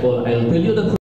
I'll, tell you the